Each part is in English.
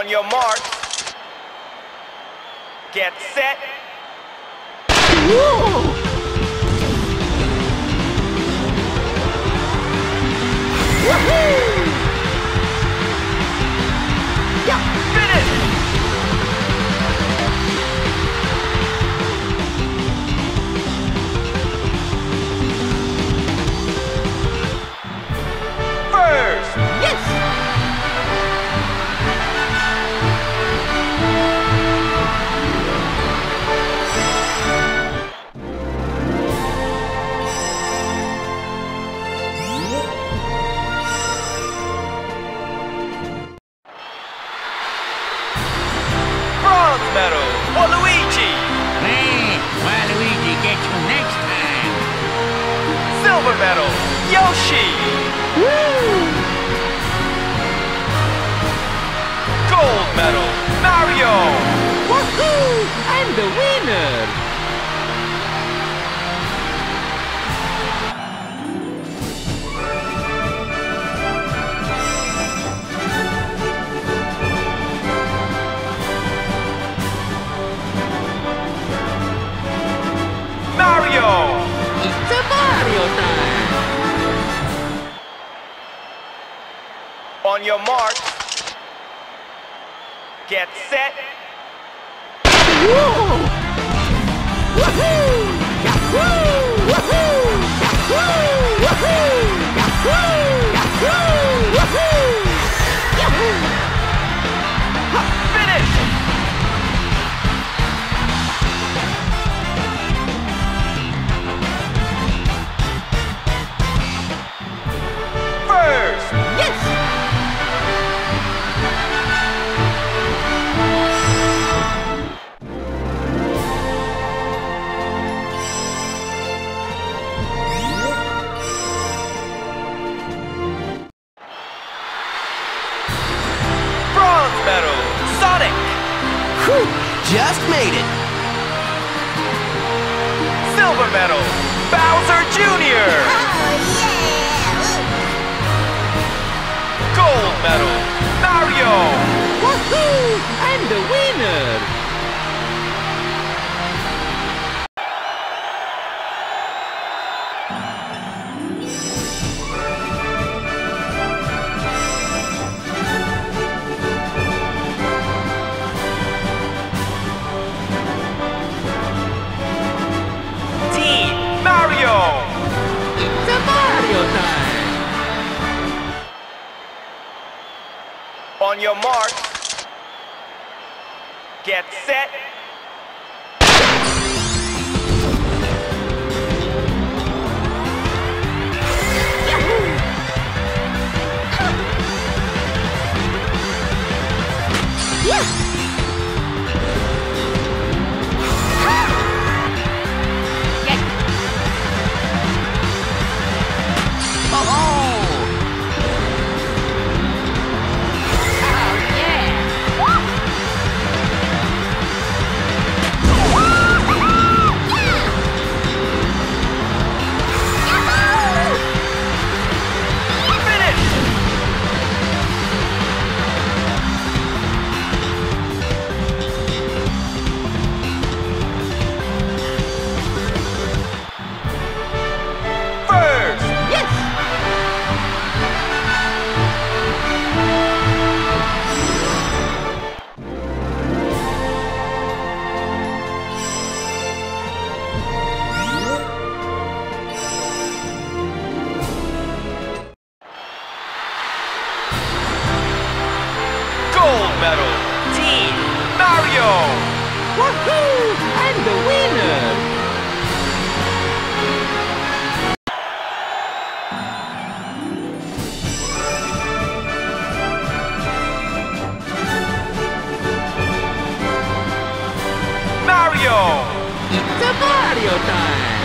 On your mark. Get set. Whoa! Woohoo! medal, Mario! Woohoo! I'm the winner! On your mark. Get set, and the winner. Get set. Mario! It's a Mario time!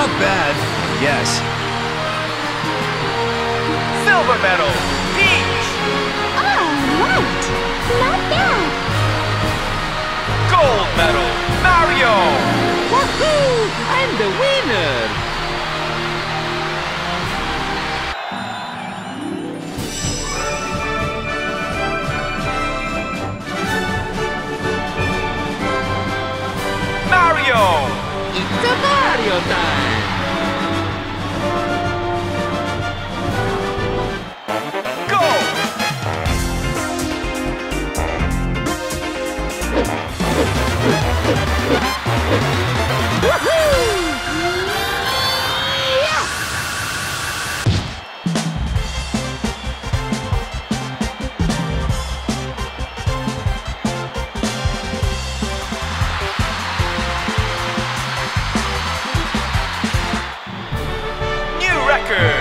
Not bad, yes. Silver medal, Peach! Oh, Alright, not bad. Gold medal, Mario! Woohoo! I'm the winner! Mario. It's a Mario time! New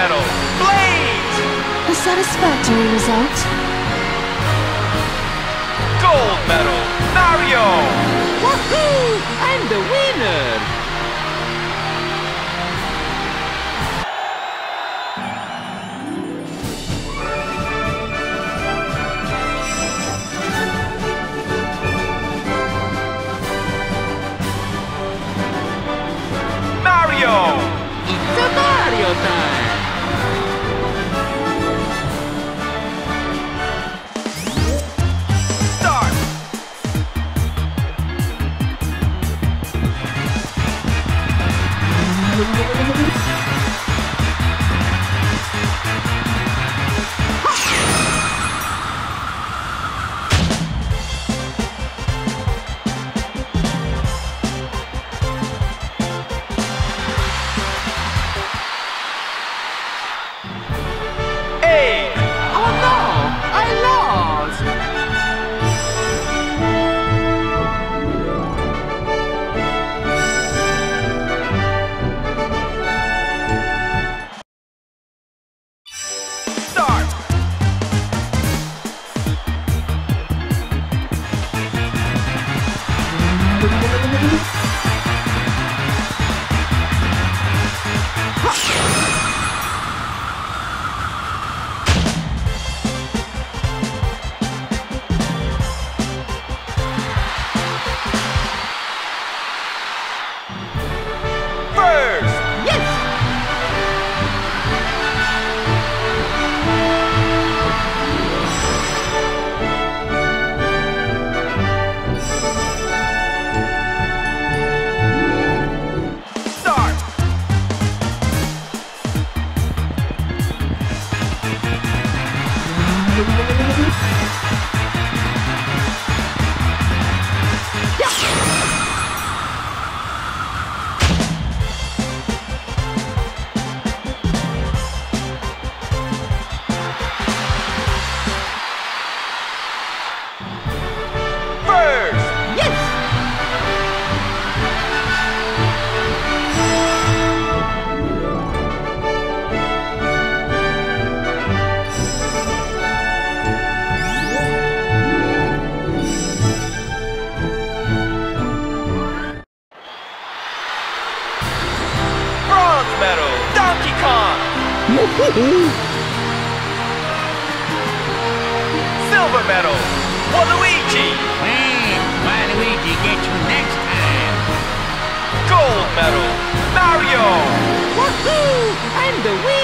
medal, Blaze! A satisfactory result. Gold medal, Mario! Woohoo! I'm the winner! Mario! It's a Mario time! Silver medal, Waluigi! Hey, Waluigi, get you next time. Gold medal, Mario! Woohoo! I'm the winner!